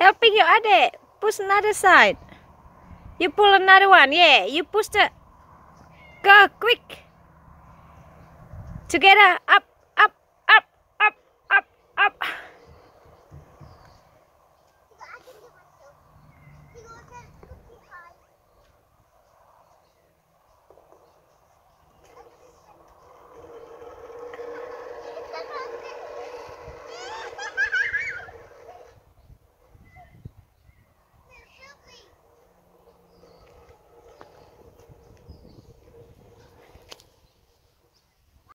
helping your adik. Push another side. You pull another one. Yeah, you push the. Go quick. Together up.